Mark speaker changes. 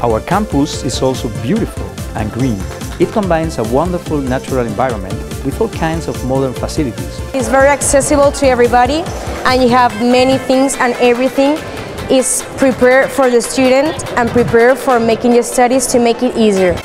Speaker 1: Our campus is also beautiful and green. It combines a wonderful natural environment with all kinds of modern facilities.
Speaker 2: It's very accessible to everybody and you have many things and everything is prepared for the student and prepared for making the studies to make it easier.